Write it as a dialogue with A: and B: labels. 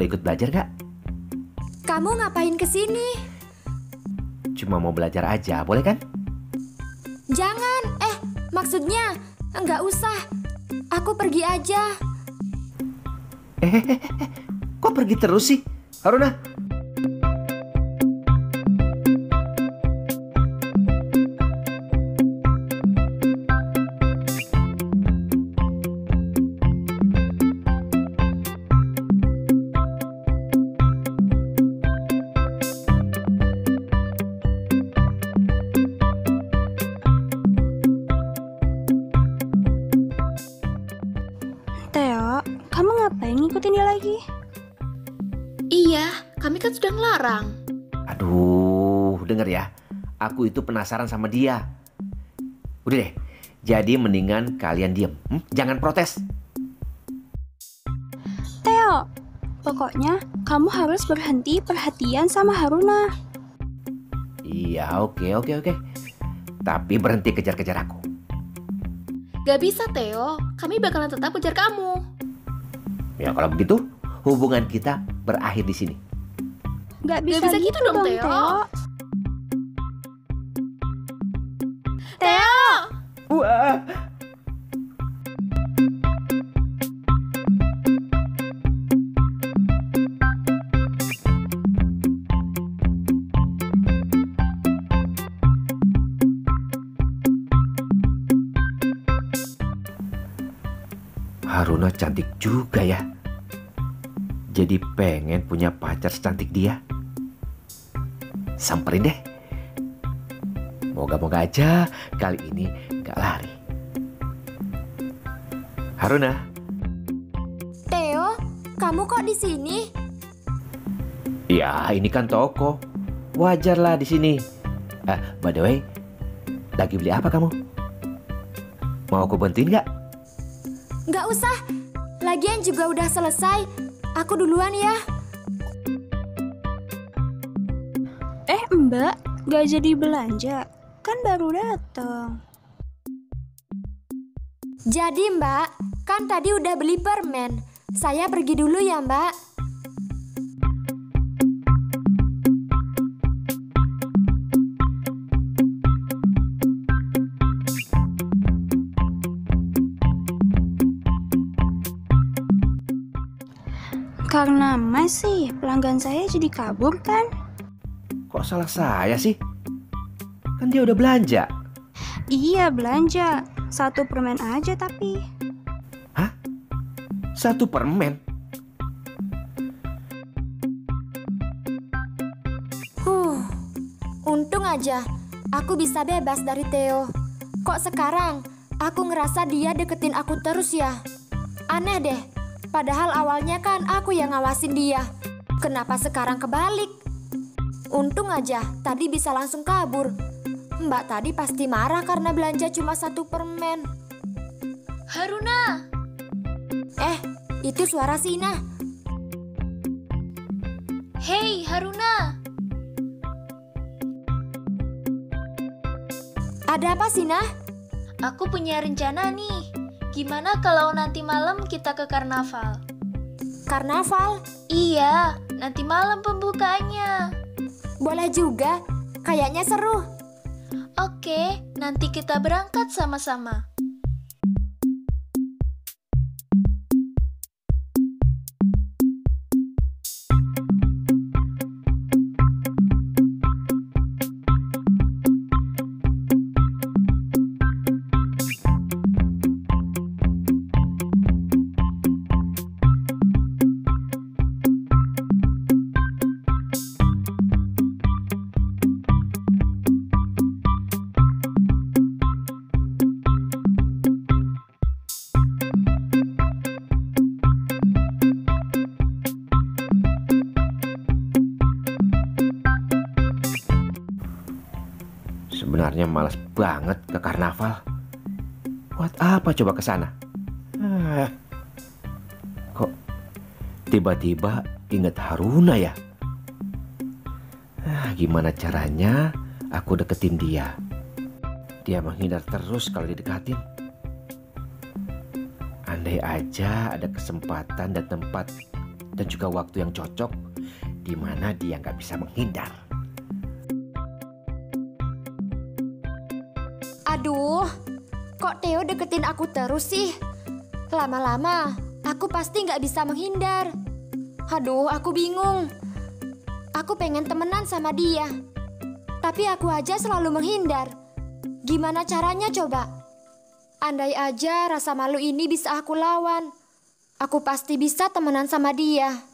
A: ikut belajar gak?
B: Kamu ngapain ke sini?
A: Cuma mau belajar aja, boleh kan?
B: Jangan. Eh, maksudnya enggak usah. Aku pergi aja.
A: Eh, eh, eh, eh, kok pergi terus sih? Haruna,
C: ngapain ngikutin dia lagi?
D: Iya, kami kan sudah ngelarang.
A: Aduh, denger ya. Aku itu penasaran sama dia. Udah deh, jadi mendingan kalian diem. hmm? Jangan protes.
C: Teo, pokoknya kamu harus berhenti perhatian sama Haruna.
A: Iya, oke, oke, oke. Tapi berhenti kejar-kejar aku.
D: Gak bisa, Theo. Kami bakalan tetap kejar kamu.
A: Ya kalau begitu, hubungan kita berakhir di sini.
C: Gak bisa,
D: bisa gitu dong, Teo.
C: Teo.
D: Theo!
A: Wah. Haruna cantik juga ya. Jadi pengen punya pacar secantik dia. Samperin deh. Moga-moga aja kali ini gak lari. Haruna,
B: Theo, kamu kok di sini?
A: ya ini kan toko. Wajar lah di sini. Eh, by the way, lagi beli apa kamu? Mau aku bantuin gak?
B: Nggak usah. Lagian juga udah selesai. Aku duluan ya.
C: Eh mbak, gak jadi belanja. Kan baru datang.
B: Jadi mbak, kan tadi udah beli permen. Saya pergi dulu ya mbak.
C: Karena masih pelanggan saya jadi kabur kan?
A: Kok salah saya sih? Kan dia udah belanja.
C: Iya belanja. Satu permen aja tapi.
A: Satu permen.
B: Huh, untung aja aku bisa bebas dari Theo. Kok sekarang aku ngerasa dia deketin aku terus ya? Aneh deh, padahal awalnya kan aku yang ngawasin dia. Kenapa sekarang kebalik? Untung aja tadi bisa langsung kabur. Mbak tadi pasti marah karena belanja cuma satu permen.
D: Haruna!
B: Eh, itu suara Sina.
D: Hei, Haruna!
B: Ada apa Sina?
D: Aku punya rencana nih. Gimana kalau nanti malam kita ke karnaval?
B: Karnaval?
D: Iya, nanti malam pembukaannya.
B: Boleh juga. Kayaknya seru.
D: Oke, nanti kita berangkat sama-sama.
A: Sebenarnya malas banget ke karnaval. Buat apa coba ke sana? Ah, kok tiba-tiba inget Haruna ya? Ah, gimana caranya aku deketin dia? Dia menghindar terus kalau didekatin. Andai aja ada kesempatan dan tempat dan juga waktu yang cocok di mana dia nggak bisa menghindar.
B: Kok Theo deketin aku terus sih? Lama-lama, aku pasti nggak bisa menghindar. Aduh, aku bingung. Aku pengen temenan sama dia. Tapi aku aja selalu menghindar. Gimana caranya coba? Andai aja rasa malu ini bisa aku lawan. Aku pasti bisa temenan sama dia.